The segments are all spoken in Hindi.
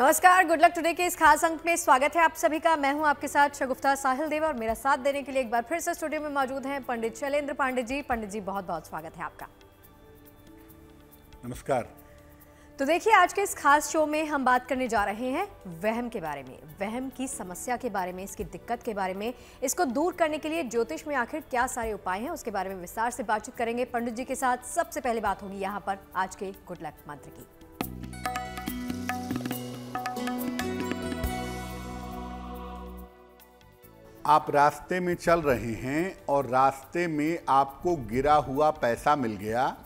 नमस्कार गुड लक टुडे के इस खास अंक में स्वागत है आप सभी का। मैं हूँ आपके साथ शगुफ्ता साहिल देव और मेरा साथ देने के लिए एक बार फिर से स्टूडियो में मौजूद हैं पंडित शैलेंद्र पांडे जी। पंडित जी बहुत बहुत स्वागत है आपका। नमस्कार। तो देखिए आज के इस खास शो में हम बात करने जा रहे हैं वहम के बारे में वहम की समस्या के बारे में इसकी दिक्कत के बारे में इसको दूर करने के लिए ज्योतिष में आखिर क्या सारे उपाय हैं उसके बारे में विस्तार से बातचीत करेंगे। पंडित जी के साथ सबसे पहले बात होगी यहाँ पर आज के गुड लक मंत्र की। आप रास्ते में चल रहे हैं और रास्ते में आपको गिरा हुआ पैसा मिल गया,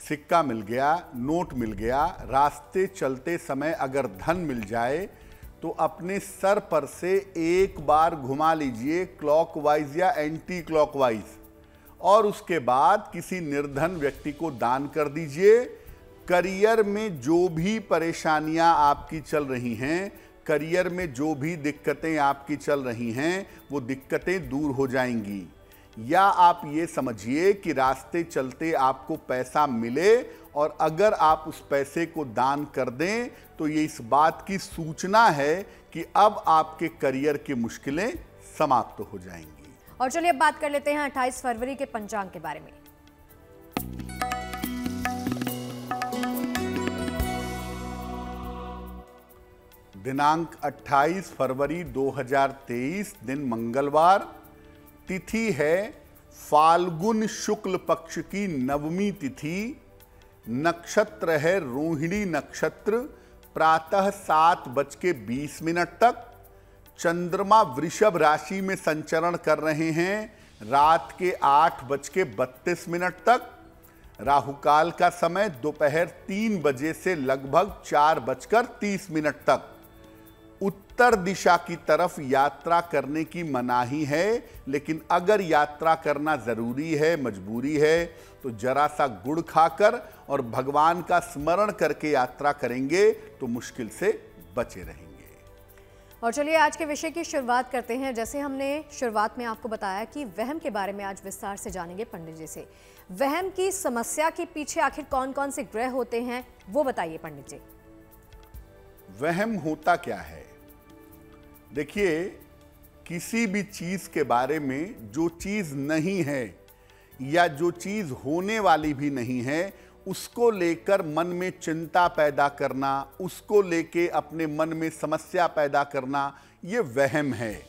सिक्का मिल गया, नोट मिल गया, रास्ते चलते समय अगर धन मिल जाए तो अपने सर पर से एक बार घुमा लीजिए क्लॉकवाइज या एंटी क्लॉकवाइज और उसके बाद किसी निर्धन व्यक्ति को दान कर दीजिए। करियर में जो भी परेशानियाँ आपकी चल रही हैं करियर में जो भी दिक्कतें आपकी चल रही हैं, वो दिक्कतें दूर हो जाएँगी। या आप ये समझिए कि रास्ते चलते आपको पैसा मिले और अगर आप उस पैसे को दान कर दें तो ये इस बात की सूचना है कि अब आपके करियर की मुश्किलें समाप्त तो हो जाएँगी। और चलिए अब बात कर लेते हैं 28 फरवरी के पंचांग के बारे में। दिनांक 28 फरवरी 2023 दिन मंगलवार। तिथि है फाल्गुन शुक्ल पक्ष की नवमी तिथि। नक्षत्र है रोहिणी नक्षत्र, प्रातः सात बज के बीस मिनट तक। चंद्रमा वृषभ राशि में संचरण कर रहे हैं, रात के आठ बज के बत्तीस मिनट तक। राहुकाल का समय दोपहर तीन बजे से लगभग चार बजकर तीस मिनट तक। उत्तर दिशा की तरफ़ यात्रा करने की मनाही है लेकिन अगर यात्रा करना ज़रूरी है मजबूरी है तो जरा सा गुड़ खाकर और भगवान का स्मरण करके यात्रा करेंगे तो मुश्किल से बचे रहेंगे। और चलिए आज के विषय की शुरुआत करते हैं। जैसे हमने शुरुआत में आपको बताया कि वहम के बारे में आज विस्तार से जानेंगे पंडित जी से। वहम की समस्या के पीछे आखिर कौन कौन से ग्रह होते हैं वो बताइए पंडित जी। वहम होता क्या है? देखिए, किसी भी चीज़ के बारे में जो चीज़ नहीं है या जो चीज़ होने वाली भी नहीं है, उसको लेकर मन में चिंता पैदा करना, उसको लेके अपने मन में समस्या पैदा करना, ये वहम है।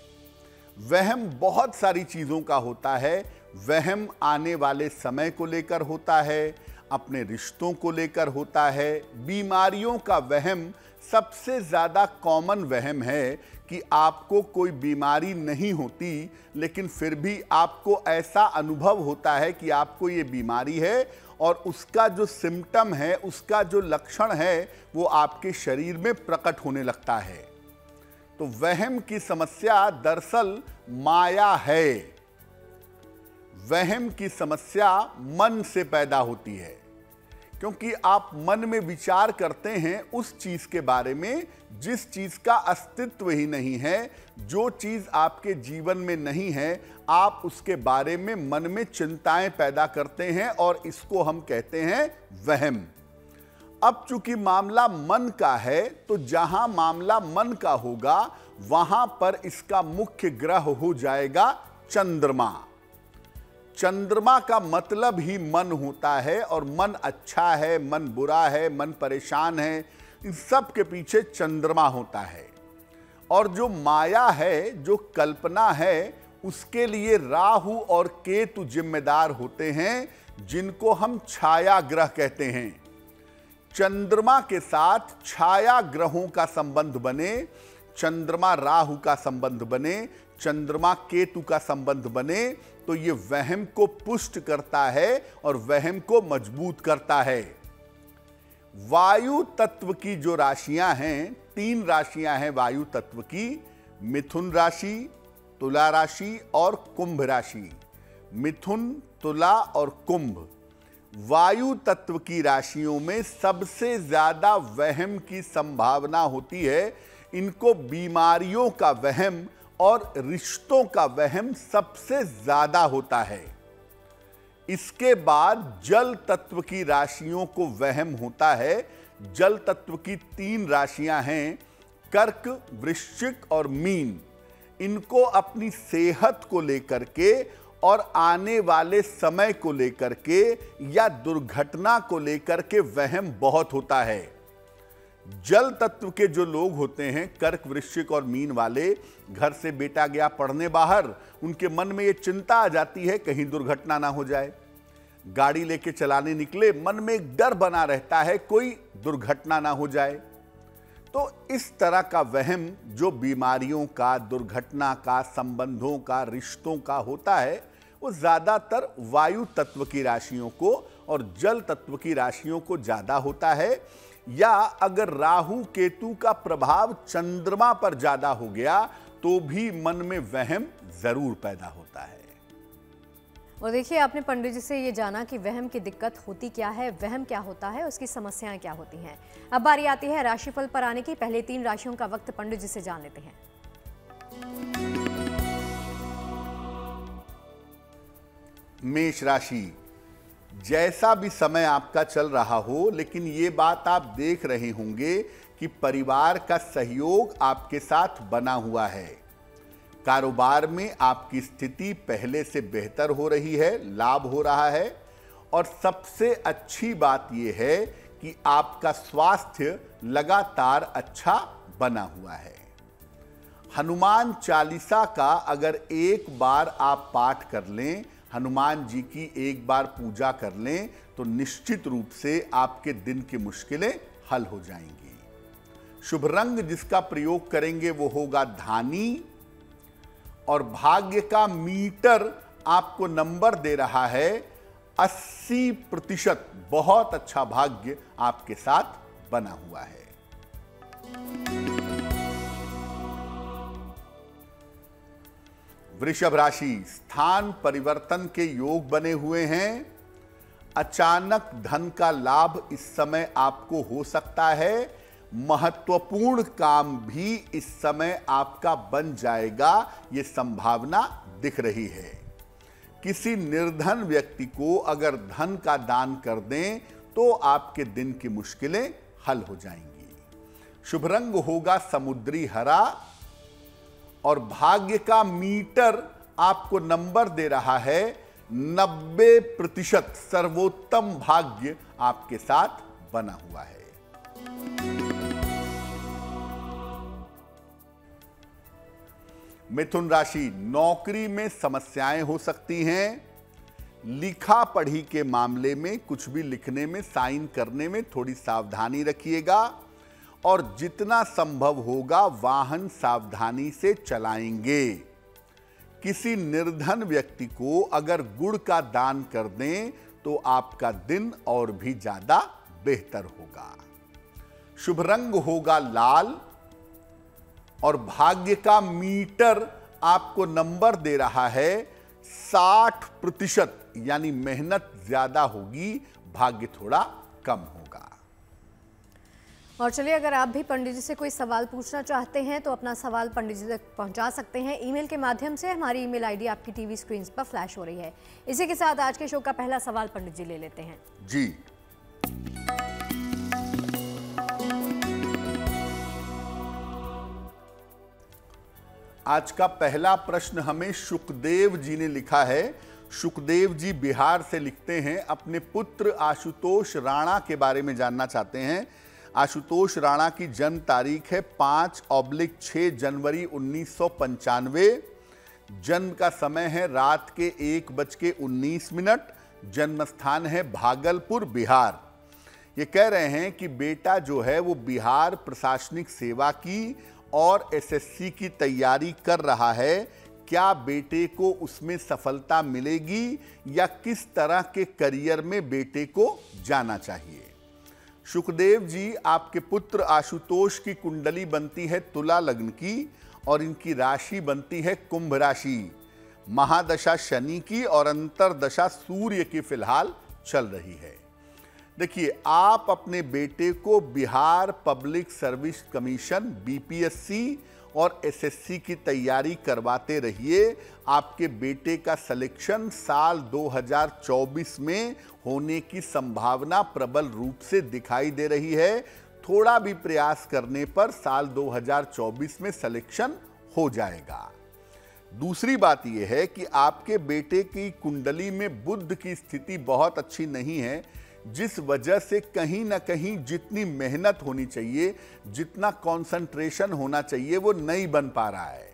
वहम बहुत सारी चीज़ों का होता है। वहम आने वाले समय को लेकर होता है, अपने रिश्तों को लेकर होता है। बीमारियों का वहम सबसे ज़्यादा कॉमन वहम है कि आपको कोई बीमारी नहीं होती, लेकिन फिर भी आपको ऐसा अनुभव होता है कि आपको ये बीमारी है और उसका जो सिम्टम है, उसका जो लक्षण है, वो आपके शरीर में प्रकट होने लगता है। तो वहम की समस्या दरअसल माया है। वहम की समस्या मन से पैदा होती है। क्योंकि आप मन में विचार करते हैं उस चीज़ के बारे में, जिस चीज़ का अस्तित्व ही नहीं है, जो चीज़ आपके जीवन में नहीं है, आप उसके बारे में मन में चिंताएँ पैदा करते हैं और इसको हम कहते हैं वहम। अब चूँकि मामला मन का है तो जहाँ मामला मन का होगा, वहाँ पर इसका मुख्य ग्रह हो जाएगा चंद्रमा। चंद्रमा का मतलब ही मन होता है और मन अच्छा है, मन बुरा है, मन परेशान है, इन सब के पीछे चंद्रमा होता है। और जो माया है, जो कल्पना है, उसके लिए राहु और केतु जिम्मेदार होते हैं, जिनको हम छाया ग्रह कहते हैं। चंद्रमा के साथ छाया ग्रहों का संबंध बने, चंद्रमा राहु का संबंध बने चंद्रमा केतु का संबंध बने तो ये वहम को पुष्ट करता है और वहम को मज़बूत करता है। वायु तत्व की जो राशियाँ हैं, तीन राशियाँ हैं वायु तत्व की, मिथुन राशि, तुला राशि और कुंभ राशि। मिथुन, तुला और कुंभ, वायु तत्व की राशियों में सबसे ज़्यादा वहम की संभावना होती है। इनको बीमारियों का वहम और रिश्तों का वहम सबसे ज़्यादा होता है। इसके बाद जल तत्व की राशियों को वहम होता है। जल तत्व की तीन राशियाँ हैं, कर्क, वृश्चिक और मीन। इनको अपनी सेहत को लेकर के और आने वाले समय को लेकर के या दुर्घटना को लेकर के वहम बहुत होता है। जल तत्व के जो लोग होते हैं, कर्क, वृश्चिक और मीन वाले, घर से बेटा गया, पढ़ने बाहर, उनके मन में ये चिंता आ जाती है, कहीं दुर्घटना ना हो जाए। गाड़ी लेके चलाने निकले, मन में एक डर बना रहता है, कोई दुर्घटना ना हो जाए। तो इस तरह का वहम जो बीमारियों का, दुर्घटना का, संबंधों का, रिश्तों का होता है, वो ज़्यादातर वायु तत्व की राशियों को और जल तत्व की राशियों को ज़्यादा होता है। या अगर राहु केतु का प्रभाव चंद्रमा पर ज़्यादा हो गया तो भी मन में वहम ज़रूर पैदा होता है। और देखिए आपने पंडित जी से ये जाना कि वहम की दिक्कत होती क्या है वहम क्या होता है उसकी समस्याएँ क्या होती हैं। अब बारी आती है राशिफल पर आने की। पहले तीन राशियों का वक्त पंडित जी से जान लेते हैं। मेष राशि जैसा भी समय आपका चल रहा हो, लेकिन ये बात आप देख रहे होंगे कि परिवार का सहयोग आपके साथ बना हुआ है। कारोबार में आपकी स्थिति पहले से बेहतर हो रही है, लाभ हो रहा है, और सबसे अच्छी बात यह है कि आपका स्वास्थ्य लगातार अच्छा बना हुआ है। हनुमान चालीसा का अगर एक बार आप पाठ कर लें हनुमान जी की एक बार पूजा कर लें तो निश्चित रूप से आपके दिन की मुश्किलें हल हो जाएँगी। शुभ रंग जिसका प्रयोग करेंगे वो होगा धानी, और भाग्य का मीटर आपको नंबर दे रहा है 80 प्रतिशत। बहुत अच्छा भाग्य आपके साथ बना हुआ है। वृषभ राशि, स्थान परिवर्तन के योग बने हुए हैं। अचानक धन का लाभ इस समय आपको हो सकता है। महत्वपूर्ण काम भी इस समय आपका बन जाएगा, ये संभावना दिख रही है। किसी निर्धन व्यक्ति को अगर धन का दान कर दें तो आपके दिन की मुश्किलें हल हो जाएँगी। शुभ रंग होगा समुद्री हरा और भाग्य का मीटर आपको नंबर दे रहा है 90 प्रतिशत सर्वोत्तम भाग्य आपके साथ बना हुआ है। मिथुन राशि, नौकरी में समस्याएँ हो सकती हैं। लिखा पढ़ी के मामले में कुछ भी लिखने में, साइन करने में थोड़ी सावधानी रखिएगा। और जितना संभव होगा वाहन सावधानी से चलाएँगे। किसी निर्धन व्यक्ति को अगर गुड़ का दान कर दें तो आपका दिन और भी ज़्यादा बेहतर होगा। शुभ रंग होगा लाल और भाग्य का मीटर आपको नंबर दे रहा है 60 प्रतिशत, यानी मेहनत ज़्यादा होगी, भाग्य थोड़ा कम होगा। और चलिए, अगर आप भी पंडित जी से कोई सवाल पूछना चाहते हैं तो अपना सवाल पंडित जी तक पहुँचा सकते हैं। ईमेल के माध्यम से हमारी ईमेल आईडी आपकी टीवी स्क्रीन पर फ्लैश हो रही है। इसी के साथ आज के शो का पहला सवाल पंडित जी ले लेते हैं। जी। आज का पहला प्रश्न हमें सुखदेव जी ने लिखा है। सुखदेव जी बिहार से लिखते हैं, अपने पुत्र आशुतोष राणा के बारे में जानना चाहते हैं। आशुतोष राणा की जन्म तारीख है पाँच ऑब्लिक छः जनवरी उन्नीस सौ पंचानवे। जन्म का समय है रात के एक बज के उन्नीस मिनट। जन्म स्थान है भागलपुर, बिहार। ये कह रहे हैं कि बेटा जो है वो बिहार प्रशासनिक सेवा की और एसएससी की तैयारी कर रहा है। क्या बेटे को उसमें सफलता मिलेगी या किस तरह के करियर में बेटे को जाना चाहिए? सुखदेव जी, आपके पुत्र आशुतोष की कुंडली बनती है तुला लग्न की और इनकी राशि बनती है कुंभ राशि। महादशा शनि की और अंतरदशा सूर्य की फ़िलहाल चल रही है। देखिए, आप अपने बेटे को Bihar public service commission BPSC और एसएससी की तैयारी करवाते रहिए। आपके बेटे का सिलेक्शन साल 2024 में होने की संभावना प्रबल रूप से दिखाई दे रही है। थोड़ा भी प्रयास करने पर साल 2024 में सिलेक्शन हो जाएगा। दूसरी बात यह है कि आपके बेटे की कुंडली में बुद्ध की स्थिति बहुत अच्छी नहीं है। जिस वजह से कहीं ना कहीं जितनी मेहनत होनी चाहिए, जितना कंसंट्रेशन होना चाहिए, वो नहीं बन पा रहा है।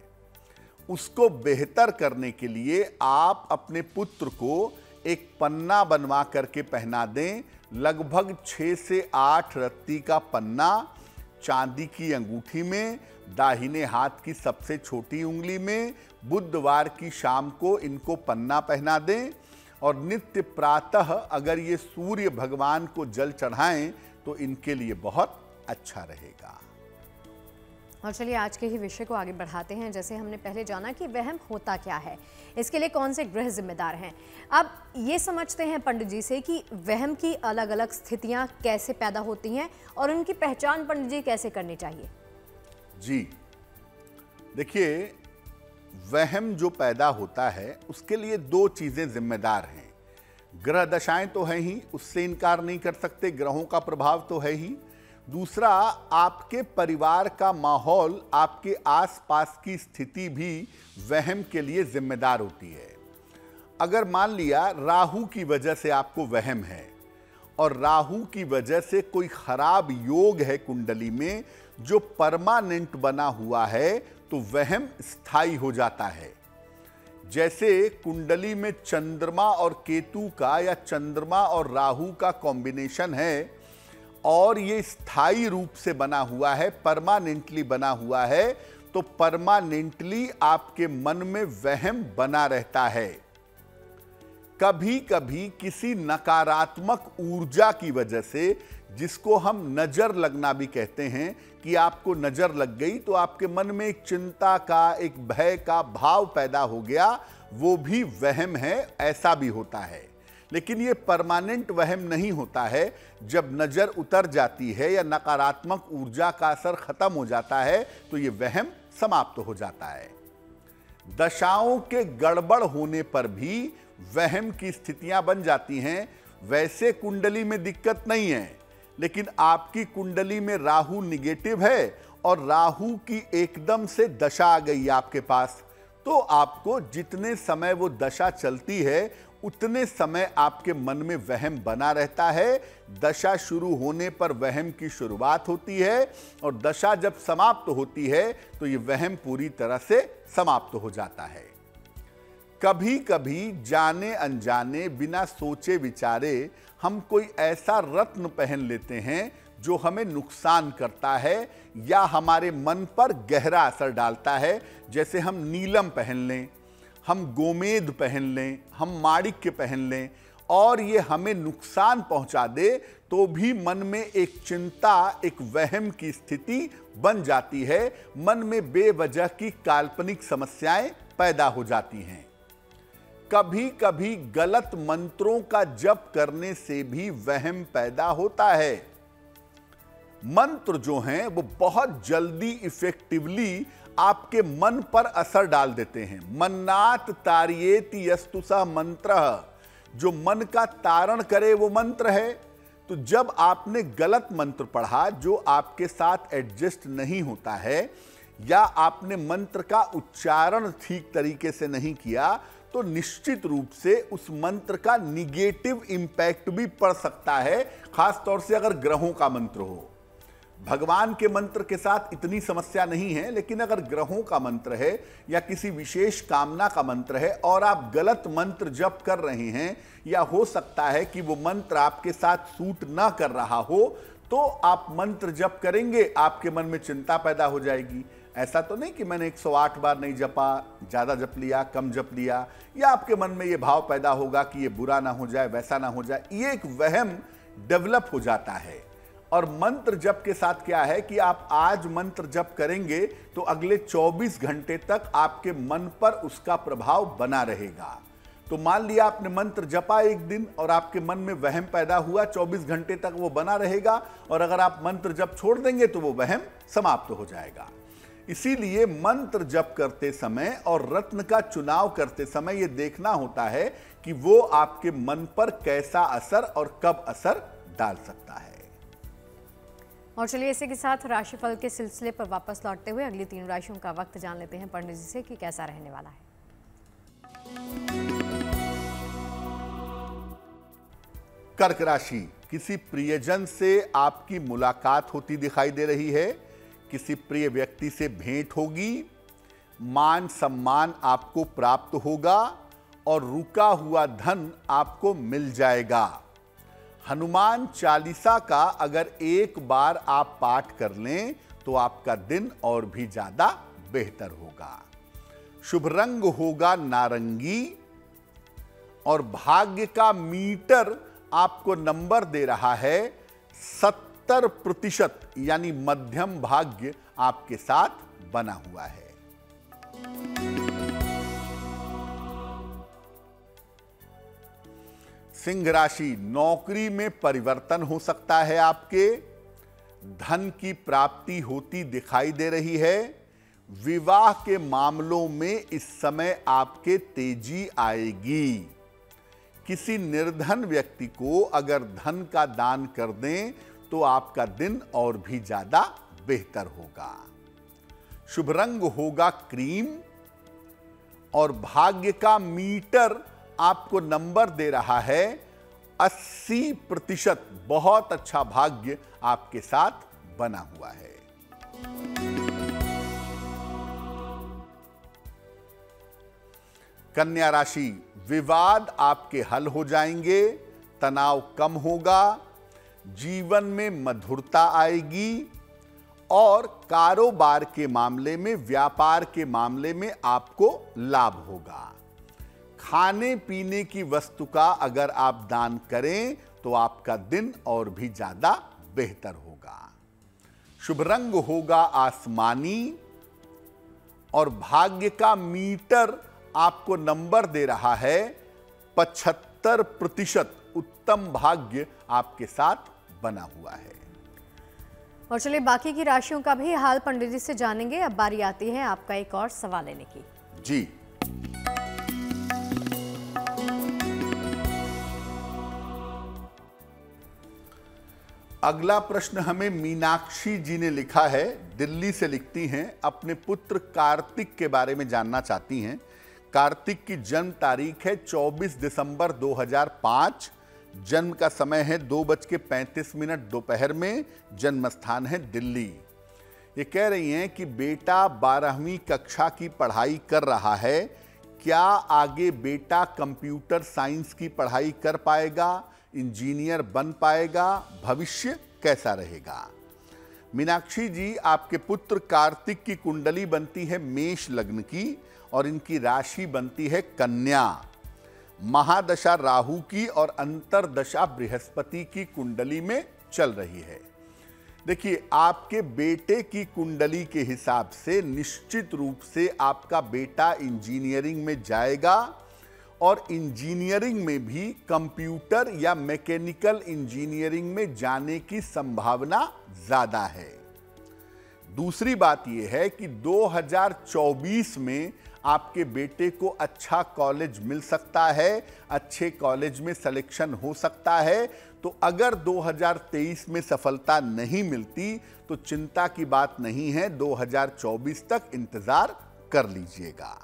उसको बेहतर करने के लिए आप अपने पुत्र को एक पन्ना बनवा करके पहना दें। लगभग छः से आठ रत्ती का पन्ना चांदी की अंगूठी में, दाहिने हाथ की सबसे छोटी उंगली में, बुधवार की शाम को इनको पन्ना पहना दें। और नित्य प्रातः अगर ये सूर्य भगवान को जल चढ़ाएँ तो इनके लिए बहुत अच्छा रहेगा। और चलिए आज के ही विषय को आगे बढ़ाते हैं। जैसे हमने पहले जाना कि वहम होता क्या है। इसके लिए कौन से ग्रह जिम्मेदार हैं? अब ये समझते हैं पंडित जी से कि वहम की अलग अलग स्थितियाँ कैसे पैदा होती हैं और उनकी पहचान पंडित जी कैसे करनी चाहिए। जी। देखिए वहम जो पैदा होता है, उसके लिए दो चीज़ें जिम्मेदार हैं। ग्रह दशाएँ तो हैं ही, उससे इनकार नहीं कर सकते, ग्रहों का प्रभाव तो है ही। दूसरा, आपके परिवार का माहौल, आपके आसपास की स्थिति भी वहम के लिए जिम्मेदार होती है। अगर मान लिया, राहु की वजह से आपको वहम है, और राहु की वजह से कोई खराब योग है कुंडली में, जो परमानेंट बना हुआ है तो वहम स्थायी हो जाता है। जैसे कुंडली में चंद्रमा और केतु का या चंद्रमा और राहु का कॉम्बिनेशन है, और ये स्थायी रूप से बना हुआ है परमानेंटली बना हुआ है तो परमानेंटली आपके मन में वहम बना रहता है। कभी कभी किसी नकारात्मक ऊर्जा की वजह से जिसको हम नज़र लगना भी कहते हैं कि आपको नज़र लग गई तो आपके मन में एक चिंता का, एक भय का भाव पैदा हो गया, वो भी वहम है, ऐसा भी होता है। लेकिन ये परमानेंट वहम नहीं होता है, जब नज़र उतर जाती है या नकारात्मक ऊर्जा का असर खत्म हो जाता है तो ये वहम समाप्त हो जाता है। दशाओं के गड़बड़ होने पर भी वहम की स्थितियाँ बन जाती हैं। वैसे कुंडली में दिक्कत नहीं है। लेकिन आपकी कुंडली में राहु निगेटिव है और राहु की एकदम से दशा आ गई आपके पास। तो आपको जितने समय वो दशा चलती है, उतने समय आपके मन में वहम बना रहता है। दशा शुरू होने पर वहम की शुरुआत होती है और दशा जब समाप्त होती है तो ये वहम पूरी तरह से समाप्त हो जाता है। कभी कभी जाने अनजाने बिना सोचे विचारे हम कोई ऐसा रत्न पहन लेते हैं जो हमें नुकसान करता है या हमारे मन पर गहरा असर डालता है, जैसे हम नीलम पहन लें, हम गोमेद पहन लें, हम माणिक्य पहन लें और ये हमें नुकसान पहुँचा दे तो भी मन में एक चिंता, एक वहम की स्थिति बन जाती है। मन में बेवजह की काल्पनिक समस्याएँ पैदा हो जाती हैं। कभी कभी गलत मंत्रों का जप करने से भी वहम पैदा होता है। मंत्र जो हैं, वो बहुत जल्दी इफेक्टिवली आपके मन पर असर डाल देते हैं। मन्नात तारियेति यस्तुसा मंत्र। जो मन का तारण करे, वो मंत्र है। तो जब आपने गलत मंत्र पढ़ा, जो आपके साथ एडजस्ट नहीं होता है, या आपने मंत्र का उच्चारण ठीक तरीके से नहीं किया तो निश्चित रूप से उस मंत्र का निगेटिव इंपैक्ट भी पड़ सकता है खास तौर से अगर ग्रहों का मंत्र हो। भगवान के मंत्र के साथ इतनी समस्या नहीं है, लेकिन अगर ग्रहों का मंत्र है या किसी विशेष कामना का मंत्र है और आप गलत मंत्र जप कर रहे हैं या हो सकता है कि वो मंत्र आपके साथ सूट ना कर रहा हो तो आप मंत्र जप करेंगे, आपके मन में चिंता पैदा हो जाएगी। ऐसा तो नहीं कि मैंने 108 बार नहीं जपा, ज़्यादा जप लिया, कम जप लिया, या आपके मन में ये भाव पैदा होगा कि ये बुरा ना हो जाए, वैसा ना हो जाए, ये एक वहम डेवलप हो जाता है। और मंत्र जप के साथ क्या है कि आप आज मंत्र जप करेंगे तो अगले 24 घंटे तक आपके मन पर उसका प्रभाव बना रहेगा। तो मान लिया आपने मंत्र जपा एक दिन और आपके मन में वहम पैदा हुआ 24 घंटे तक वो बना रहेगा और अगर आप मंत्र जप छोड़ देंगे तो वो वहम समाप्त हो जाएगा। इसीलिए मंत्र जप करते समय और रत्न का चुनाव करते समय यह देखना होता है कि वो आपके मन पर कैसा असर और कब असर डाल सकता है। और चलिए इसी के साथ राशिफल के सिलसिले पर वापस लौटते हुए अगली तीन राशियों का वक्त जान लेते हैं पंडित जी से कि कैसा रहने वाला है। कर्क राशि किसी प्रियजन से आपकी मुलाकात होती दिखाई दे रही है। किसी प्रिय व्यक्ति से भेंट होगी, मान सम्मान आपको प्राप्त होगा और रुका हुआ धन आपको मिल जाएगा। हनुमान चालीसा का अगर एक बार आप पाठ कर लें तो आपका दिन और भी ज़्यादा बेहतर होगा। शुभ रंग होगा नारंगी और भाग्य का मीटर आपको नंबर दे रहा है सत्तर प्रतिशत, यानी मध्यम भाग्य आपके साथ बना हुआ है। सिंह राशि नौकरी में परिवर्तन हो सकता है आपके। धन की प्राप्ति होती दिखाई दे रही है। विवाह के मामलों में इस समय आपके तेज़ी आएगी। किसी निर्धन व्यक्ति को अगर धन का दान कर दें तो आपका दिन और भी ज़्यादा बेहतर होगा। शुभ रंग होगा क्रीम और भाग्य का मीटर आपको नंबर दे रहा है। 80 प्रतिशत बहुत अच्छा भाग्य आपके साथ बना हुआ है। कन्या राशि, विवाद आपके हल हो जाएँगे, तनाव कम होगा जीवन में मधुरता आएगी और कारोबार के मामले में, व्यापार के मामले में आपको लाभ होगा। खाने पीने की वस्तु का अगर आप दान करें तो आपका दिन और भी ज़्यादा बेहतर होगा। शुभ रंग होगा आसमानी और भाग्य का मीटर आपको नंबर दे रहा है। पचहत्तर प्रतिशत उत्तम भाग्य आपके साथ बना हुआ है। और चलिए बाकी की राशियों का भी हाल पंडित जी से जानेंगे। अब बारी आती है आपका एक और सवाल लेने की। जी। अगला प्रश्न हमें मीनाक्षी जी ने लिखा है दिल्ली से लिखती हैं अपने पुत्र कार्तिक के बारे में जानना चाहती हैं। कार्तिक की जन्म तारीख है 24 दिसंबर 2005 जन्म का समय है दो बज के पैंतीस मिनट दोपहर में जन्म स्थान है दिल्ली। ये कह रही हैं कि बेटा बारहवीं कक्षा की पढ़ाई कर रहा है, क्या आगे बेटा कंप्यूटर साइंस की पढ़ाई कर पाएगा, इंजीनियर बन पाएगा, भविष्य कैसा रहेगा? मीनाक्षी जी, आपके पुत्र कार्तिक की कुंडली बनती है मेष लग्न की और इनकी राशि बनती है कन्या। महादशा राहु की और अंतरदशा बृहस्पति की कुंडली में चल रही है। देखिए, आपके बेटे की कुंडली के हिसाब से निश्चित रूप से आपका बेटा इंजीनियरिंग में जाएगा और इंजीनियरिंग में भी कंप्यूटर या मैकेनिकल इंजीनियरिंग में जाने की संभावना ज़्यादा है। दूसरी बात यह है कि 2024 में आपके बेटे को अच्छा कॉलेज मिल सकता है, अच्छे कॉलेज में सिलेक्शन हो सकता है। तो अगर 2023 में सफलता नहीं मिलती तो चिंता की बात नहीं है 2024 तक इंतज़ार कर लीजिएगा।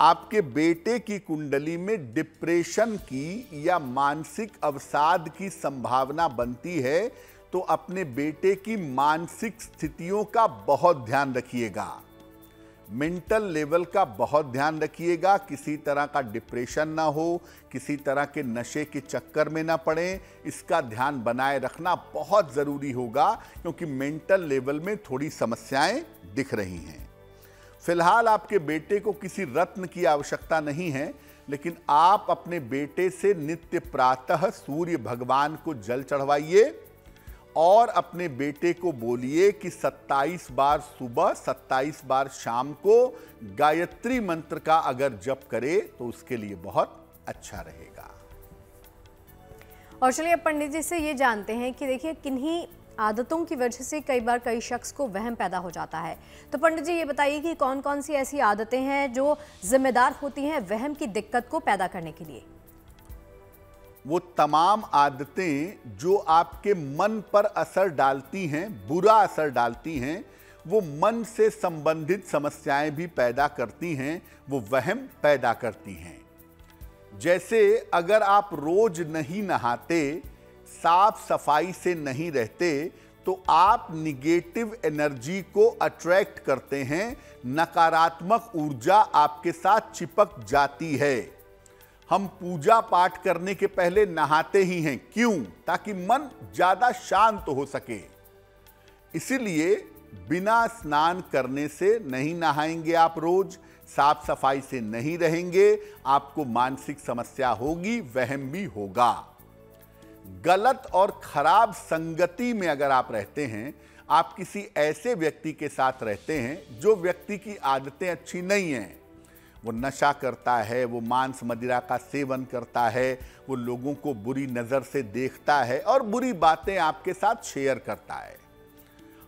आपके बेटे की कुंडली में डिप्रेशन की या मानसिक अवसाद की संभावना बनती है तो अपने बेटे की मानसिक स्थितियों का बहुत ध्यान रखिएगा। मेंटल लेवल का बहुत ध्यान रखिएगा। किसी तरह का डिप्रेशन ना हो, किसी तरह के नशे के चक्कर में ना पड़े। इसका ध्यान बनाए रखना बहुत ज़रूरी होगा, क्योंकि मेंटल लेवल में थोड़ी समस्याएँ दिख रही हैं। फ़िलहाल आपके बेटे को किसी रत्न की आवश्यकता नहीं है, लेकिन आप अपने बेटे से नित्य प्रातः सूर्य भगवान को जल चढ़वाइए। और अपने बेटे को बोलिए कि 27 बार सुबह 27 बार शाम को गायत्री मंत्र का अगर जप करे तो उसके लिए बहुत अच्छा रहेगा। और चलिए पंडित जी से ये जानते हैं कि देखिए, किन्हीं आदतों की वजह से कई बार कई शख्स को वहम पैदा हो जाता है। तो पंडित जी, ये बताइए कि कौन कौन सी ऐसी आदतें हैं जो जिम्मेदार होती हैं वहम की दिक्कत को पैदा करने के लिए? वो तमाम आदतें जो आपके मन पर असर डालती हैं, बुरा असर डालती हैं, वो मन से संबंधित समस्याएँ भी पैदा करती हैं, वो वहम पैदा करती हैं। जैसे अगर आप रोज नहीं नहाते, साफ़ सफ़ाई से नहीं रहते तो आप निगेटिव एनर्जी को अट्रैक्ट करते हैं, नकारात्मक ऊर्जा आपके साथ चिपक जाती है। हम पूजा पाठ करने के पहले नहाते ही हैं। क्यों? ताकि मन ज़्यादा शांत हो सके। इसीलिए बिना स्नान करने से नहीं नहाएँगे आप रोज, साफ़ सफ़ाई से नहीं रहेंगे, आपको मानसिक समस्या होगी, वहम भी होगा। गलत और खराब संगति में अगर आप रहते हैं, आप किसी ऐसे व्यक्ति के साथ रहते हैं जो व्यक्ति की आदतें अच्छी नहीं हैं। वो नशा करता है, वो मांस मदिरा का सेवन करता है, वो लोगों को बुरी नज़र से देखता है और बुरी बातें आपके साथ शेयर करता है।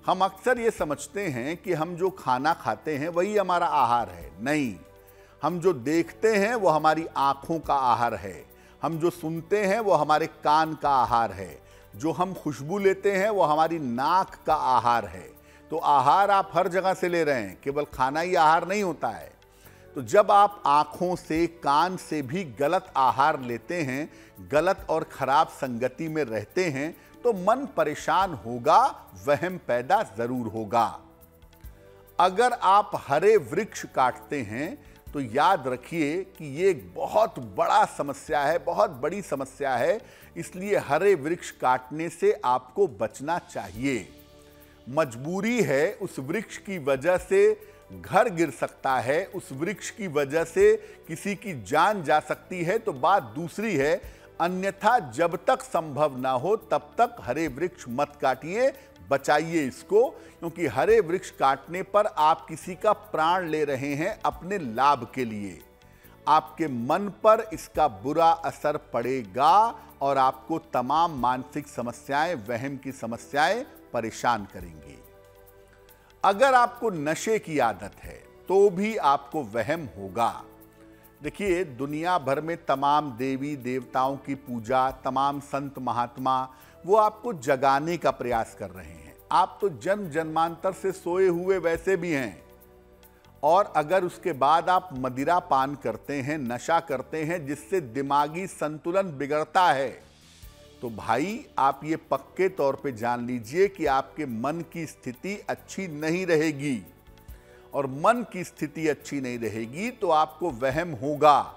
हम अक्सर ये समझते हैं कि हम जो खाना खाते हैं वही हमारा आहार है। नहीं, हम जो देखते हैं वो हमारी आँखों का आहार है। हम जो सुनते हैं वो हमारे कान का आहार है। जो हम खुशबू लेते हैं वो हमारी नाक का आहार है। तो आहार आप हर जगह से ले रहे हैं, केवल खाना ही आहार नहीं होता है। तो जब आप आँखों से, कान से भी गलत आहार लेते हैं, गलत और खराब संगति में रहते हैं तो मन परेशान होगा, वहम पैदा ज़रूर होगा। अगर आप हरे वृक्ष काटते हैं तो याद रखिए कि ये एक बहुत बड़ा समस्या है, बहुत बड़ी समस्या है, इसलिए हरे वृक्ष काटने से आपको बचना चाहिए। मजबूरी है उस वृक्ष की वजह से घर गिर सकता है, उस वृक्ष की वजह से किसी की जान जा सकती है तो बात दूसरी है, अन्यथा जब तक संभव ना हो, तब तक हरे वृक्ष मत काटिए, बचाइए इसको, क्योंकि हरे वृक्ष काटने पर आप किसी का प्राण ले रहे हैं अपने लाभ के लिए। आपके मन पर इसका बुरा असर पड़ेगा और आपको तमाम मानसिक समस्याएँ, वहम की समस्याएँ परेशान करेंगी। अगर आपको नशे की आदत है तो भी आपको वहम होगा। देखिए, दुनिया भर में तमाम देवी देवताओं की पूजा, तमाम संत महात्मा, वो आपको जगाने का प्रयास कर रहे हैं। आप तो जन्म जन्मांतर से सोए हुए वैसे भी हैं। और अगर उसके बाद आप मदिरा पान करते हैं, नशा करते हैं, जिससे दिमागी संतुलन बिगड़ता है तो भाई, आप ये पक्के तौर पे जान लीजिए कि आपके मन की स्थिति अच्छी नहीं रहेगी। और मन की स्थिति अच्छी नहीं रहेगी तो आपको वहम होगा।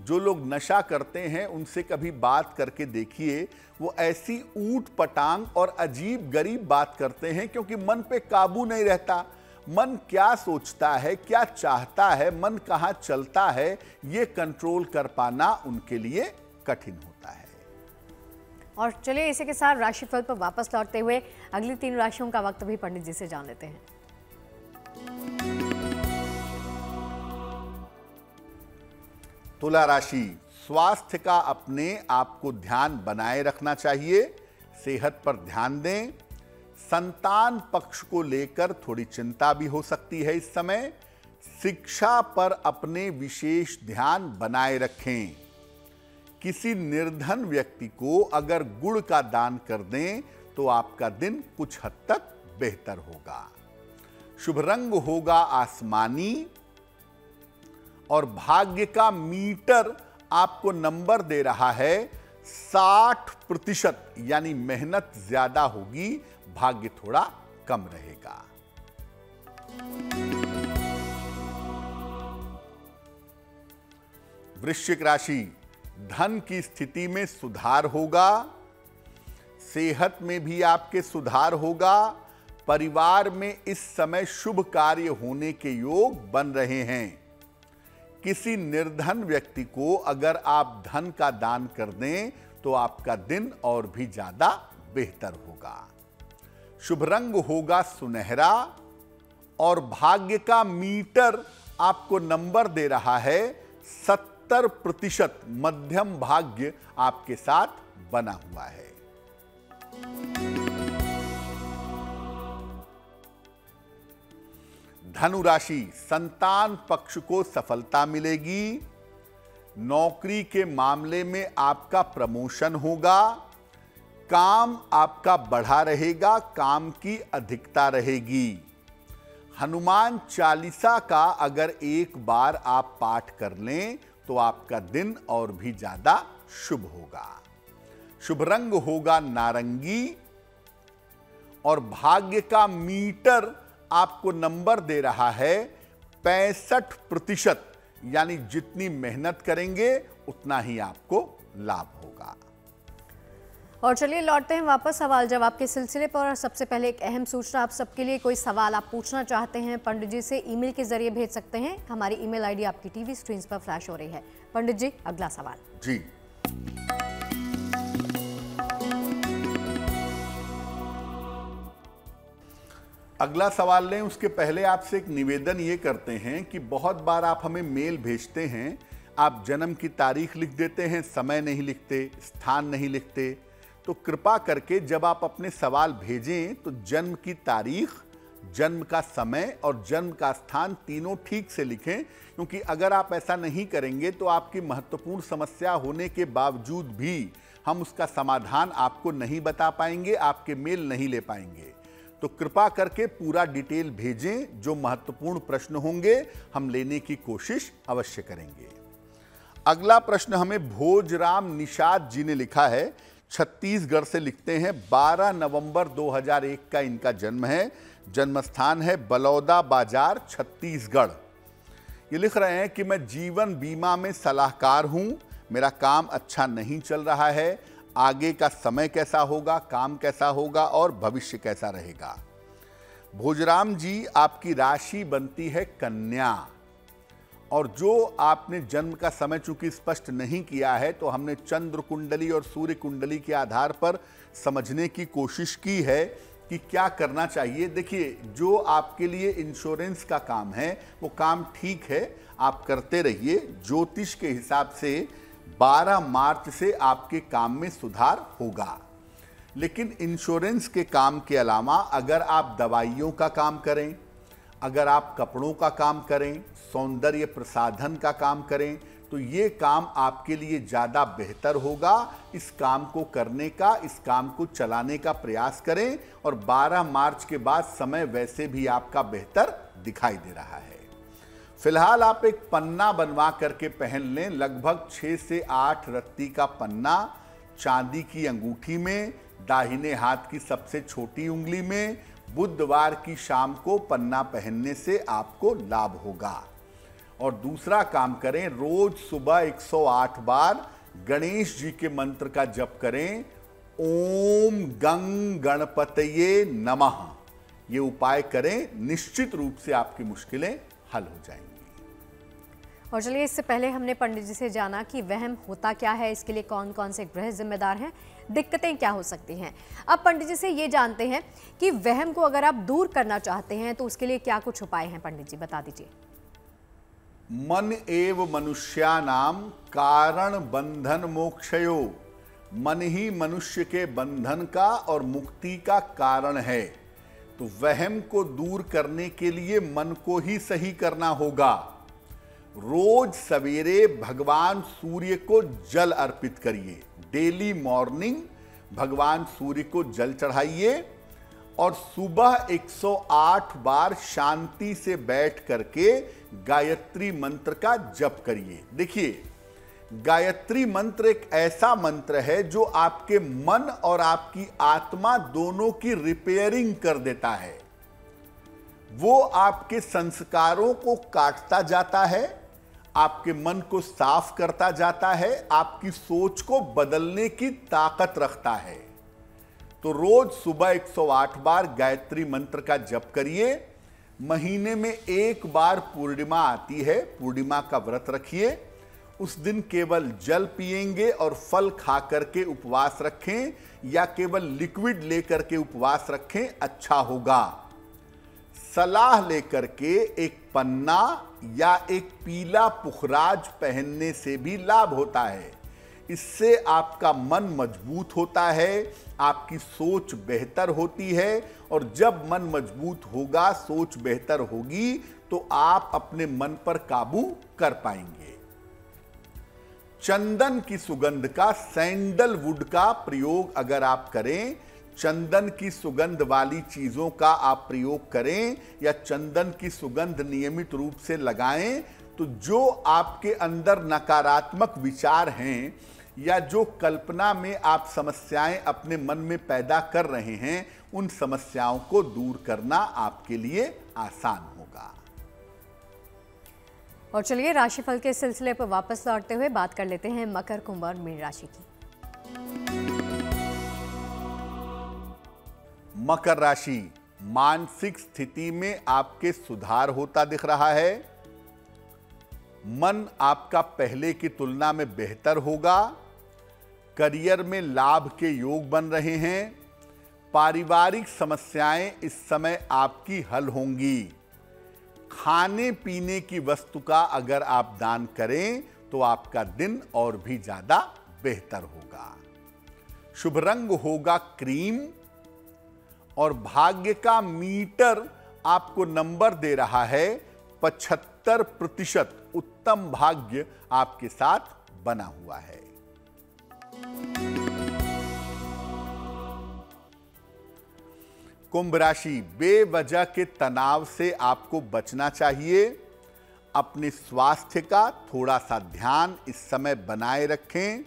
जो लोग नशा करते हैं, उनसे कभी बात करके देखिए, वो ऐसी ऊट पटांग और अजीब गरीब बात करते हैं क्योंकि मन पे काबू नहीं रहता। मन क्या सोचता है, क्या चाहता है, मन कहाँ चलता है, ये कंट्रोल कर पाना उनके लिए कठिन है। और चलिए इसी के साथ राशिफल पर वापस लौटते हुए अगली तीन राशियों का वक्त भी पंडित जी से जान लेते हैं। तुला राशि, स्वास्थ्य का अपने आप को ध्यान बनाए रखना चाहिए, सेहत पर ध्यान दें। संतान पक्ष को लेकर थोड़ी चिंता भी हो सकती है इस समय। शिक्षा पर अपने विशेष ध्यान बनाए रखें। किसी निर्धन व्यक्ति को अगर गुड़ का दान कर दें तो आपका दिन कुछ हद तक बेहतर होगा। शुभ रंग होगा आसमानी और भाग्य का मीटर आपको नंबर दे रहा है 60 प्रतिशत, यानी मेहनत ज़्यादा होगी, भाग्य थोड़ा कम रहेगा। वृश्चिक राशि धन की स्थिति में सुधार होगा, सेहत में भी आपके सुधार होगा, परिवार में इस समय शुभ कार्य होने के योग बन रहे हैं। किसी निर्धन व्यक्ति को अगर आप धन का दान कर दें तो आपका दिन और भी ज़्यादा बेहतर होगा। शुभ रंग होगा सुनहरा, और भाग्य का मीटर आपको नंबर दे रहा है सत्य सत्तर प्रतिशत मध्यम भाग्य आपके साथ बना हुआ है। धनु राशि संतान पक्ष को सफलता मिलेगी। नौकरी के मामले में आपका प्रमोशन होगा। काम आपका बढ़ा रहेगा, काम की अधिकता रहेगी। हनुमान चालीसा का अगर एक बार आप पाठ कर लें तो आपका दिन और भी ज़्यादा शुभ होगा। शुभ रंग होगा नारंगी और भाग्य का मीटर आपको नंबर दे रहा है पैंसठ प्रतिशत। यानी जितनी मेहनत करेंगे, उतना ही आपको लाभ होगा। और चलिए लौटते हैं वापस सवाल जवाब के सिलसिले पर। और सबसे पहले एक अहम सूचना, आप सबके लिए कोई सवाल आप पूछना चाहते हैं, पंडित जी से ईमेल के ज़रिए भेज सकते हैं। हमारी ईमेल आईडी आपकी टीवी स्क्रीन पर फ्लैश हो रही है। पंडित जी, अगला सवाल। जी। अगला सवाल लें, उसके पहले आपसे एक निवेदन ये करते हैं कि बहुत बार आप हमें मेल भेजते हैं, आप जन्म की तारीख लिख देते हैं, समय नहीं लिखते, स्थान नहीं लिखते तो कृपा करके जब आप अपने सवाल भेजें तो जन्म की तारीख, जन्म का समय और जन्म का स्थान तीनों ठीक से लिखें, क्योंकि अगर आप ऐसा नहीं करेंगे तो आपकी महत्वपूर्ण समस्या होने के बावजूद भी हम उसका समाधान आपको नहीं बता पाएँगे, आपके मेल नहीं ले पाएँगे। तो कृपा करके पूरा डिटेल भेजें, जो महत्वपूर्ण प्रश्न होंगे, हम लेने की कोशिश अवश्य करेंगे। अगला प्रश्न हमें भोजराम निषाद जी ने लिखा है छत्तीसगढ़ से लिखते हैं 12 नवंबर 2001 का इनका जन्म है जन्म स्थान है बलौदा बाज़ार, छत्तीसगढ़। ये लिख रहे हैं कि मैं जीवन बीमा में सलाहकार हूँ, मेरा काम अच्छा नहीं चल रहा है, आगे का समय कैसा होगा, काम कैसा होगा और भविष्य कैसा रहेगा। भोजराम जी, आपकी राशि बनती है कन्या। और जो आपने जन्म का समय चूँकि स्पष्ट नहीं किया है तो हमने चंद्र कुंडली और सूर्य कुंडली के आधार पर समझने की कोशिश की है कि क्या करना चाहिए। देखिए, जो आपके लिए इंश्योरेंस का काम है, वो काम ठीक है, आप करते रहिए। ज्योतिष के हिसाब से 12 मार्च से आपके काम में सुधार होगा। लेकिन इंश्योरेंस के काम के अलावा अगर आप दवाइयों का काम करें अगर आप कपड़ों का काम करें, सौंदर्य प्रसाधन का काम करें तो ये काम आपके लिए ज़्यादा बेहतर होगा। इस काम को करने का, इस काम को चलाने का प्रयास करें और 12 मार्च के बाद समय वैसे भी आपका बेहतर दिखाई दे रहा है। फ़िलहाल आप एक पन्ना बनवा करके पहन लें, लगभग छः से आठ रत्ती का पन्ना, चांदी की अंगूठी में, दाहिने हाथ की सबसे छोटी उंगली में बुधवार की शाम को पन्ना पहनने से आपको लाभ होगा। और दूसरा काम करें, रोज सुबह 108 बार गणेश जी के मंत्र का जप करें। ओम गंग गणपतये नमः। ये उपाय करें, निश्चित रूप से आपकी मुश्किलें हल हो जाएँगी। और चलिए, इससे पहले हमने पंडित जी से जाना कि वहम होता क्या है, इसके लिए कौन कौन से ग्रह जिम्मेदार हैं। दिक्कतें क्या हो सकती हैं? अब पंडित जी से ये जानते हैं कि वहम को अगर आप दूर करना चाहते हैं तो उसके लिए क्या कुछ उपाय हैं? पंडित जी, बता दीजिए। मन एव मनुष्यानाम कारण बंधन मोक्षयो। मन ही मनुष्य के बंधन का और मुक्ति का कारण है। तो वहम को दूर करने के लिए मन को ही सही करना होगा। रोज सवेरे भगवान सूर्य को जल अर्पित करिए। डेली मॉर्निंग भगवान सूर्य को जल चढ़ाइए और सुबह 108 बार शांति से बैठ करके गायत्री मंत्र का जप करिए। देखिए, गायत्री मंत्र एक ऐसा मंत्र है जो आपके मन और आपकी आत्मा दोनों की रिपेयरिंग कर देता है। वो आपके संस्कारों को काटता जाता है आपके मन को साफ़ करता जाता है, आपकी सोच को बदलने की ताकत रखता है। तो रोज सुबह 108 बार गायत्री मंत्र का जप करिए। महीने में एक बार पूर्णिमा आती है, पूर्णिमा का व्रत रखिए। उस दिन केवल जल पिएँगे और फल खा करके उपवास रखें या केवल लिक्विड लेकर के उपवास रखें अच्छा होगा। सलाह लेकर के एक पन्ना या एक पीला पुखराज पहनने से भी लाभ होता है। इससे आपका मन मज़बूत होता है, आपकी सोच बेहतर होती है और जब मन मज़बूत होगा, सोच बेहतर होगी तो आप अपने मन पर काबू कर पाएँगे। चंदन की सुगंध का सैंडलवुड का प्रयोग अगर आप करें चंदन की सुगंध वाली चीज़ों का आप प्रयोग करें या चंदन की सुगंध नियमित रूप से लगाएँ तो जो आपके अंदर नकारात्मक विचार हैं या जो कल्पना में आप समस्याएँ अपने मन में पैदा कर रहे हैं, उन समस्याओं को दूर करना आपके लिए आसान होगा। और चलिए राशिफल के सिलसिले पर वापस लौटते हुए बात कर लेते हैं मकर कुंभ और मीन राशि की। मकर राशि मानसिक स्थिति में आपके सुधार होता दिख रहा है। मन आपका पहले की तुलना में बेहतर होगा। करियर में लाभ के योग बन रहे हैं। पारिवारिक समस्याएँ इस समय आपकी हल होंगी। खाने पीने की वस्तु का अगर आप दान करें तो आपका दिन और भी ज़्यादा बेहतर होगा। शुभ रंग होगा क्रीम और भाग्य का मीटर आपको नंबर दे रहा है, पचहत्तर प्रतिशत उत्तम भाग्य आपके साथ बना हुआ है। कुंभ राशि, बेवजह के तनाव से आपको बचना चाहिए। अपने स्वास्थ्य का थोड़ा सा ध्यान इस समय बनाए रखें।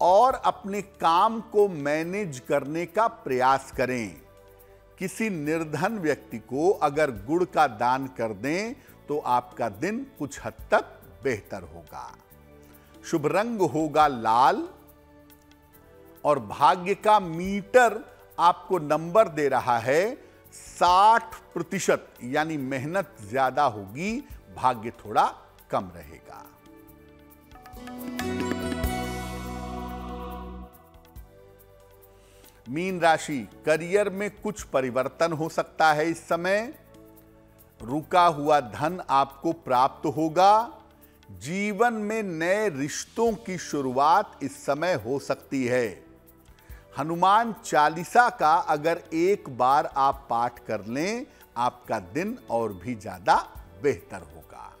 और अपने काम को मैनेज करने का प्रयास करें। किसी निर्धन व्यक्ति को अगर गुड़ का दान कर दें तो आपका दिन कुछ हद तक बेहतर होगा। शुभ रंग होगा लाल और भाग्य का मीटर आपको नंबर दे रहा है। 60 प्रतिशत यानी मेहनत ज़्यादा होगी, भाग्य थोड़ा कम रहेगा। मीन राशि, करियर में कुछ परिवर्तन हो सकता है इस समय। रुका हुआ धन आपको प्राप्त होगा। जीवन में नए रिश्तों की शुरुआत इस समय हो सकती है। हनुमान चालीसा का अगर एक बार आप पाठ कर लें, आपका दिन और भी ज़्यादा बेहतर होगा।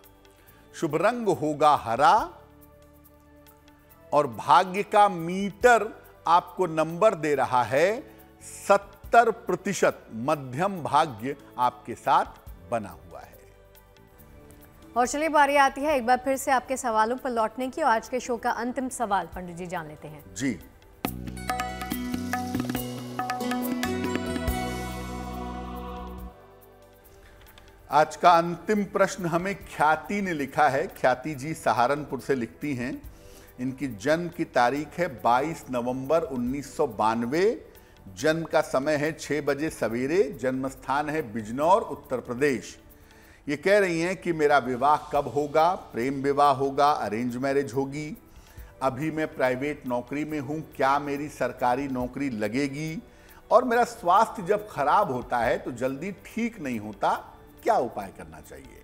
शुभ रंग होगा हरा और भाग्य का मीटर आपको नंबर दे रहा है सत्तर प्रतिशत मध्यम भाग्य आपके साथ बना हुआ है। और चलिए बारी आती है एक बार फिर से आपके सवालों पर लौटने की और आज के शो का अंतिम सवाल पंडित जी जान लेते हैं। जी। आज का अंतिम प्रश्न हमें ख्याति ने लिखा है। ख्याति जी सहारनपुर से लिखती हैं। इनकी जन्म की तारीख है 22 नवंबर उन्नीस सौ बानवे। जन्म का समय है 6 बजे सवेरे। जन्म स्थान है बिजनौर, उत्तर प्रदेश। ये कह रही हैं कि मेरा विवाह कब होगा, प्रेम विवाह होगा, अरेंज मैरिज होगी। अभी मैं प्राइवेट नौकरी में हूँ, क्या मेरी सरकारी नौकरी लगेगी? और मेरा स्वास्थ्य जब खराब होता है तो जल्दी ठीक नहीं होता, क्या उपाय करना चाहिए?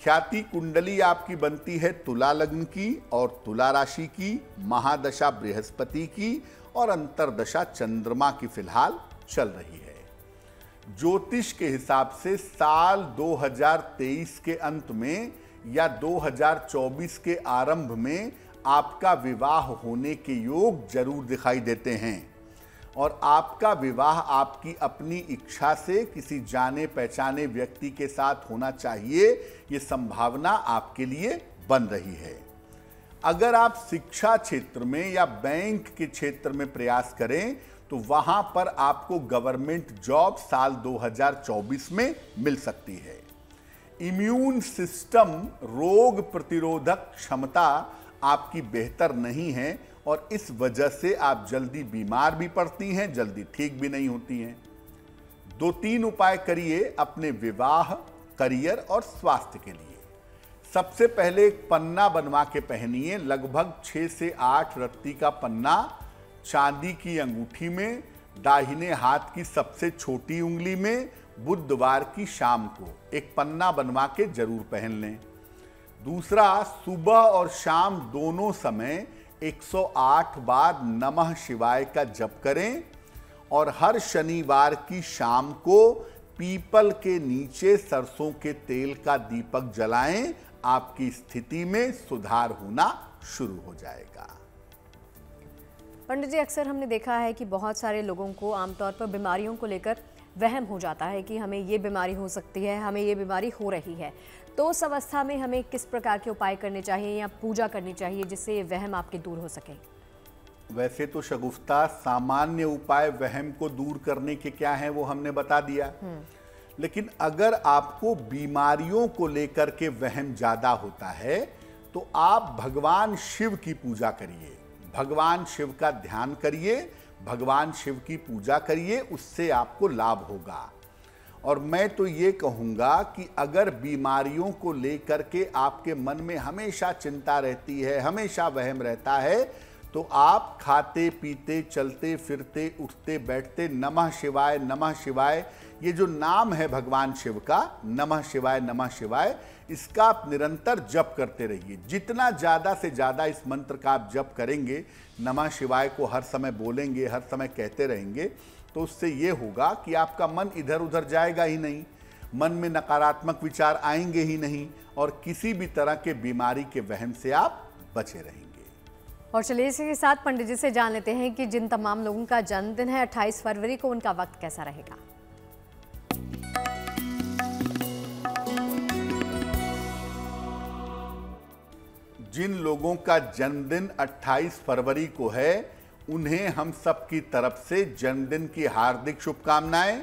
ख्याति कुंडली आपकी बनती है तुला लग्न की और तुला राशि की, महादशा बृहस्पति की और अंतरदशा चंद्रमा की फ़िलहाल चल रही है। ज्योतिष के हिसाब से साल 2023 के अंत में या 2024 के आरंभ में आपका विवाह होने के योग ज़रूर दिखाई देते हैं। और आपका विवाह आपकी अपनी इच्छा से किसी जाने पहचाने व्यक्ति के साथ होना चाहिए, ये संभावना आपके लिए बन रही है। अगर आप शिक्षा क्षेत्र में या बैंक के क्षेत्र में प्रयास करें तो वहाँ पर आपको गवर्नमेंट जॉब साल 2024 में मिल सकती है। इम्यून सिस्टम रोग प्रतिरोधक क्षमता आपकी बेहतर नहीं है और इस वजह से आप जल्दी बीमार भी पड़ती हैं, जल्दी ठीक भी नहीं होती हैं। दो तीन उपाय करिए अपने विवाह, करियर और स्वास्थ्य के लिए। सबसे पहले एक पन्ना बनवा के पहनिए, लगभग छः से आठ रत्ती का पन्ना, चांदी की अंगूठी में, दाहिने हाथ की सबसे छोटी उंगली में, बुधवार की शाम को एक पन्ना बनवा के ज़रूर पहन लें। दूसरा, सुबह और शाम दोनों समय 108 बार नमः शिवाय का जप करें और हर शनिवार की शाम को पीपल के नीचे सरसों के तेल का दीपक जलाएँ, आपकी स्थिति में सुधार होना शुरू हो जाएगा। पंडित जी, अक्सर हमने देखा है कि बहुत सारे लोगों को आमतौर पर बीमारियों को लेकर वहम हो जाता है कि हमें ये बीमारी हो सकती है, हमें ये बीमारी हो रही है। तो उस अवस्था में हमें किस प्रकार के उपाय करने चाहिए या पूजा करनी चाहिए जिससे वहम आपके दूर हो सके? वैसे तो शगुफ्ता सामान्य उपाय वहम को दूर करने के क्या है वो हमने बता दिया। लेकिन अगर आपको बीमारियों को लेकर के वहम ज़्यादा होता है तो आप भगवान शिव की पूजा करिए। भगवान शिव का ध्यान करिए भगवान शिव की पूजा करिए उससे आपको लाभ होगा। और मैं तो ये कहूँगा कि अगर बीमारियों को लेकर के आपके मन में हमेशा चिंता रहती है, हमेशा वहम रहता है तो आप खाते, पीते, चलते, फिरते, उठते, बैठते, नमः शिवाय नमः शिवाय, ये जो नाम है भगवान शिव का, नमः शिवाय नमः शिवाय इसका आप निरंतर जप करते रहिए। जितना ज़्यादा से ज़्यादा इस मंत्र का आप जप करेंगे, नमः शिवाय को हर समय बोलेंगे, हर समय कहते रहेंगे तो उससे ये होगा कि आपका मन इधर उधर जाएगा ही नहीं। मन में नकारात्मक विचार आएँगे ही नहीं और किसी भी तरह के बीमारी के वहम से आप बचे रहेंगे। और चलिए इसी के साथ पंडित जी से जान लेते हैं कि जिन तमाम लोगों का जन्मदिन है 28 फरवरी को उनका वक्त कैसा रहेगा। जिन लोगों का जन्मदिन 28 फरवरी को है, उन्हें हम सब की तरफ़ से जन्मदिन की हार्दिक शुभकामनाएँ।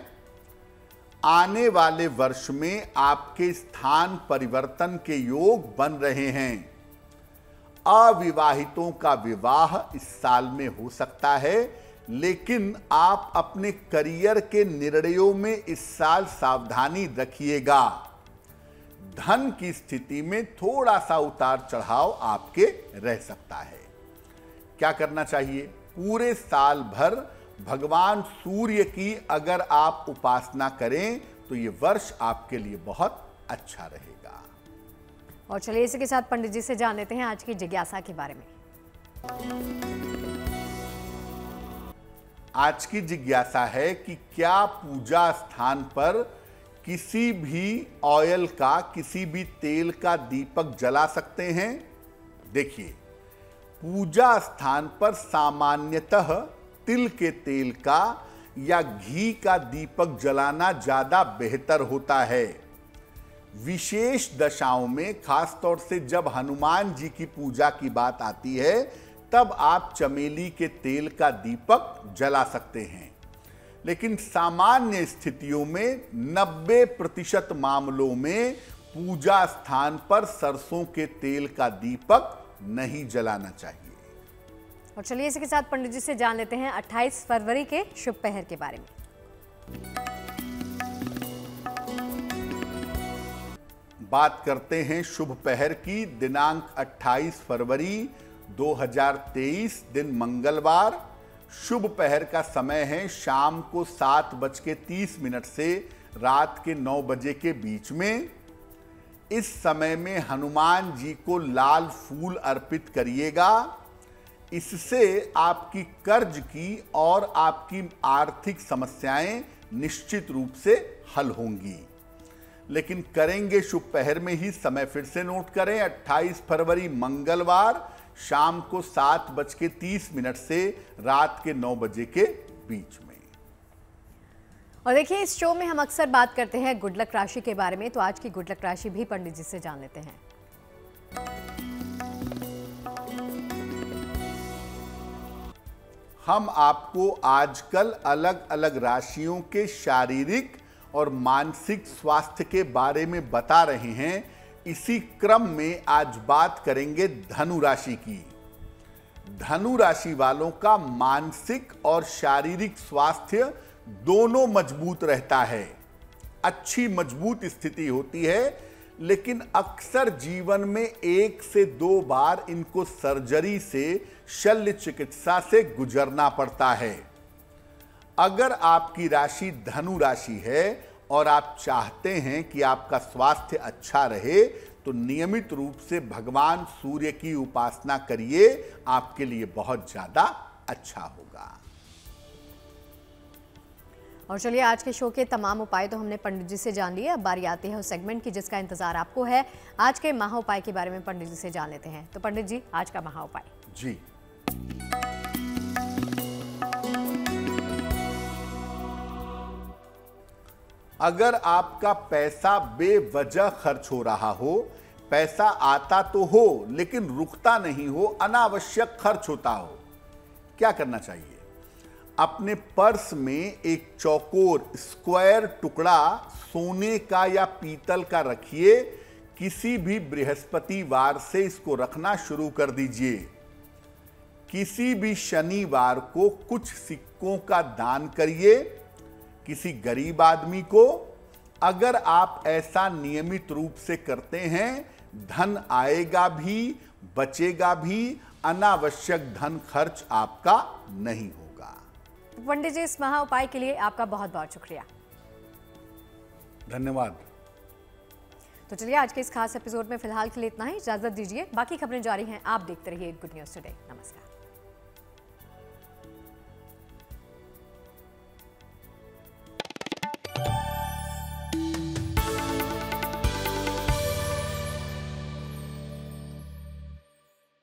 आने वाले वर्ष में आपके स्थान परिवर्तन के योग बन रहे हैं। अविवाहितों का विवाह इस साल में हो सकता है, लेकिन आप अपने करियर के निर्णयों में इस साल सावधानी रखिएगा। धन की स्थिति में थोड़ा सा उतार चढ़ाव आपके रह सकता है। क्या करना चाहिए? पूरे साल भर भगवान सूर्य की अगर आप उपासना करें तो ये वर्ष आपके लिए बहुत अच्छा रहेगा। और चलिए इसी के साथ पंडित जी से जान लेते हैं आज की जिज्ञासा के बारे में। आज की जिज्ञासा है कि क्या पूजा स्थान पर किसी भी ऑयल का, किसी भी तेल का दीपक जला सकते हैं? देखिए, पूजा स्थान पर सामान्यतः तिल के तेल का या घी का दीपक जलाना ज़्यादा बेहतर होता है। विशेष दशाओं में खास तौर से जब हनुमान जी की पूजा की बात आती है, तब आप चमेली के तेल का दीपक जला सकते हैं। लेकिन सामान्य स्थितियों में 90 प्रतिशत मामलों में पूजा स्थान पर सरसों के तेल का दीपक नहीं जलाना चाहिए। और चलिए इसी के साथ पंडित जी से जान लेते हैं 28 फरवरी के शुभ पहर के बारे में। बात करते हैं शुभ पहर की दिनांक 28 फरवरी 2023 दिन मंगलवार शुभ पहर का समय है। शाम को सात बज के तीस मिनट से रात के नौ बजे के बीच में। इस समय में हनुमान जी को लाल फूल अर्पित करिएगा। इससे आपकी कर्ज की और आपकी आर्थिक समस्याएँ निश्चित रूप से हल होंगी। लेकिन करेंगे शुभ पहर में ही समय फिर से नोट करें। 28 फरवरी मंगलवार शाम को सात बज के तीस मिनट से रात के नौ बजे के बीच में। और देखिए इस शो में हम अक्सर बात करते हैं गुडलक राशि के बारे में तो आज की गुडलक राशि भी पंडित जी से जान लेते हैं। हम आपको आजकल अलग अलग राशियों के शारीरिक और मानसिक स्वास्थ्य के बारे में बता रहे हैं इसी क्रम में आज बात करेंगे धनु राशि की। धनु राशि वालों का मानसिक और शारीरिक स्वास्थ्य दोनों मज़बूत रहता है। अच्छी मज़बूत स्थिति होती है, लेकिन अक्सर जीवन में एक से दो बार इनको सर्जरी से, शल्य चिकित्सा से गुजरना पड़ता है। अगर आपकी राशि धनु राशि है और आप चाहते हैं कि आपका स्वास्थ्य अच्छा रहे तो नियमित रूप से भगवान सूर्य की उपासना करिए आपके लिए बहुत ज़्यादा अच्छा होगा। और चलिए आज के शो के तमाम उपाय तो हमने पंडित जी से जान लिए। अब बारी आती है उस सेगमेंट की जिसका इंतज़ार आपको है। आज के महा उपाय के बारे में पंडित जी से जान लेते हैं। तो पंडित जी आज का महा उपाय। जी। अगर आपका पैसा बेवजह खर्च हो रहा हो, पैसा आता तो हो, लेकिन रुकता नहीं हो, अनावश्यक खर्च होता हो, क्या करना चाहिए? अपने पर्स में एक चौकोर स्क्वायर टुकड़ा सोने का या पीतल का रखिए, किसी भी बृहस्पतिवार से इसको रखना शुरू कर दीजिए। किसी भी शनिवार को कुछ सिक्कों का दान करिए किसी गरीब आदमी को अगर आप ऐसा नियमित रूप से करते हैं धन आएगा भी बचेगा भी अनावश्यक धन खर्च आपका नहीं होगा। पंडित जी इस महा उपाय के लिए आपका बहुत बहुत शुक्रिया। धन्यवाद। तो चलिए आज के इस खास एपिसोड में फ़िलहाल के लिए इतना ही। इजाज़त दीजिए। बाकी खबरें जारी हैं आप देखते रहिए गुड न्यूज़ टुडे